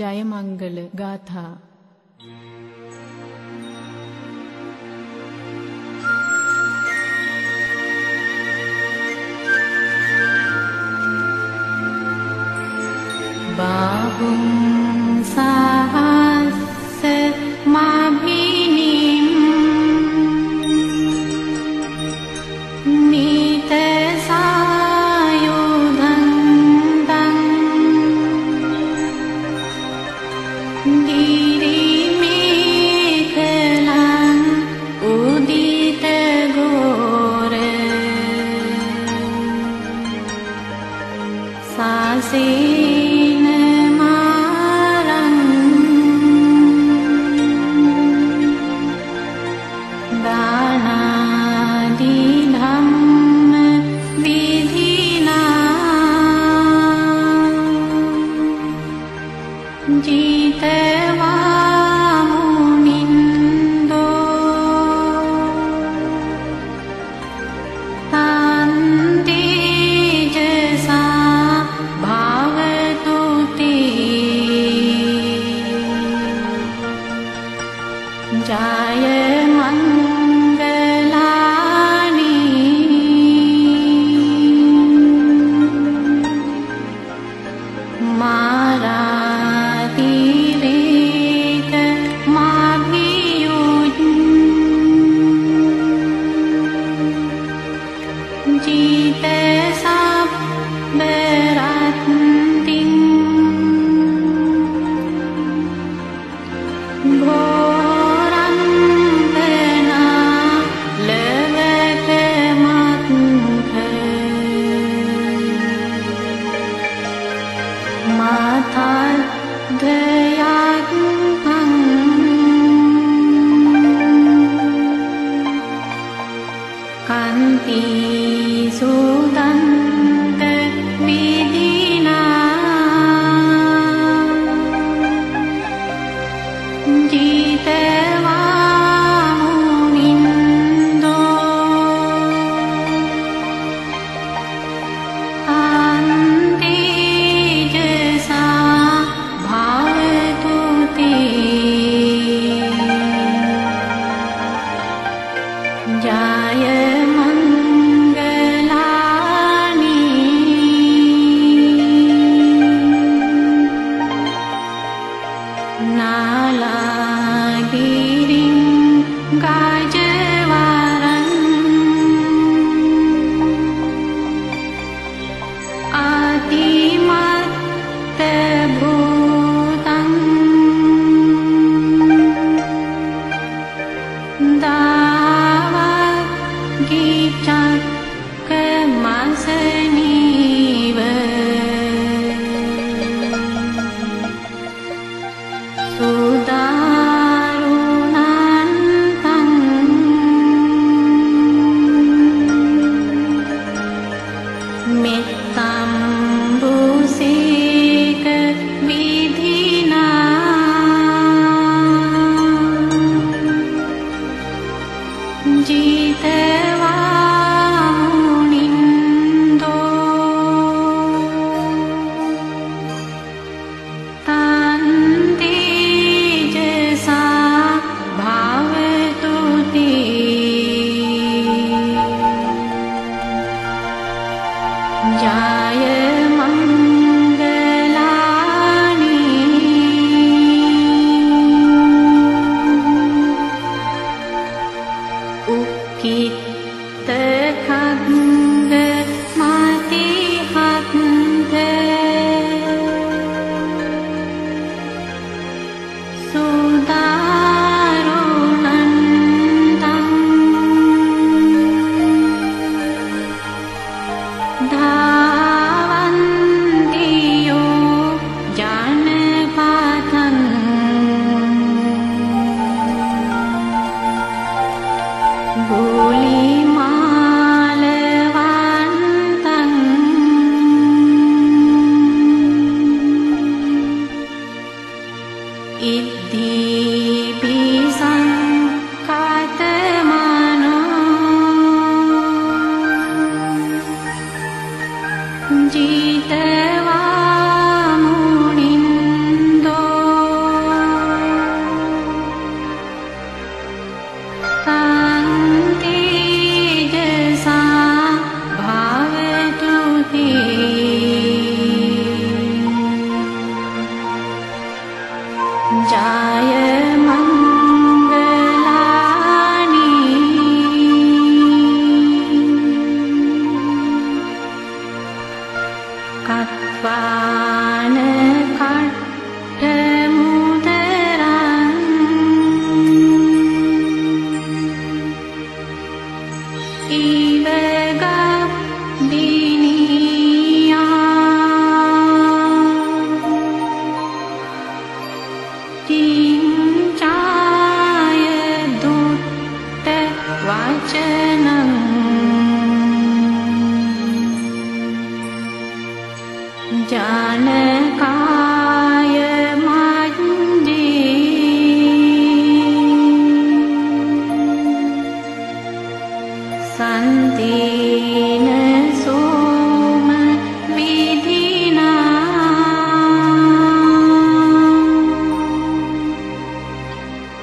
जयमङ्गल गाथा। बाहुं साहस जितवामुनिन्दो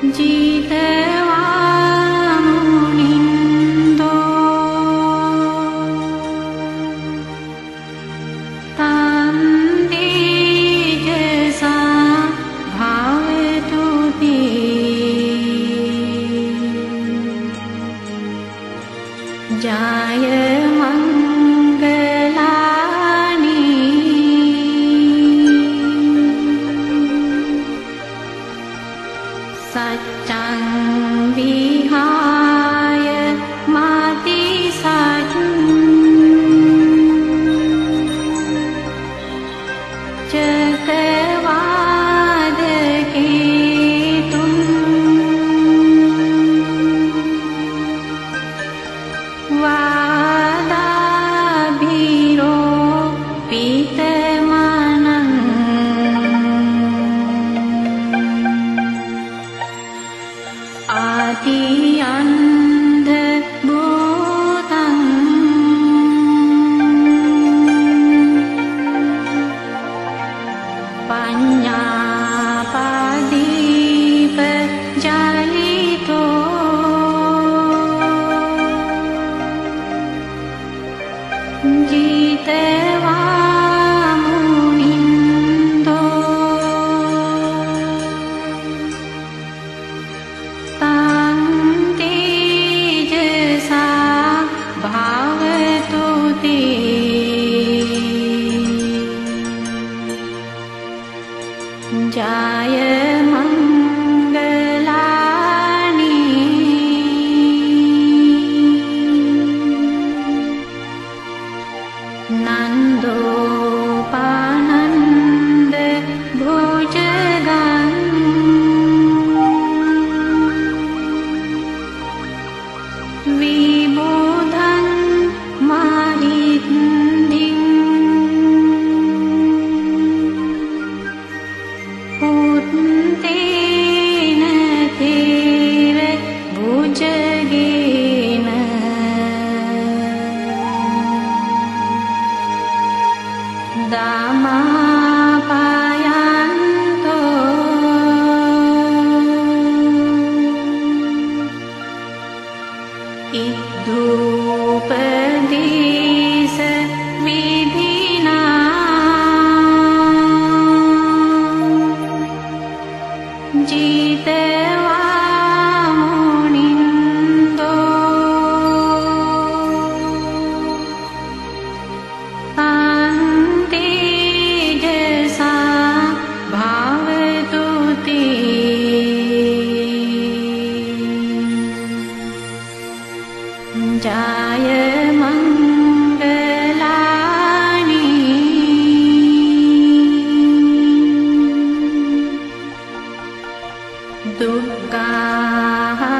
जीते ज्ञानागदे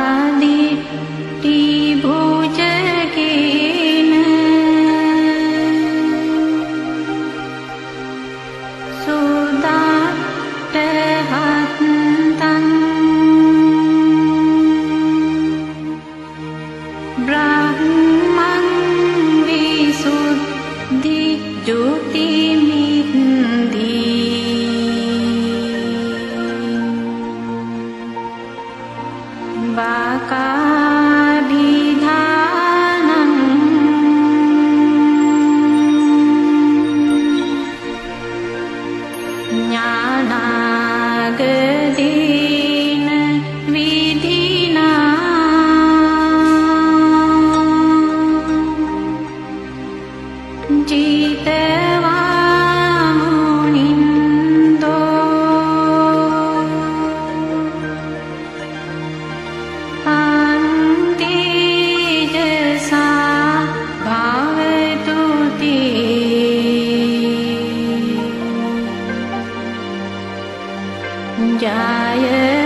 I am.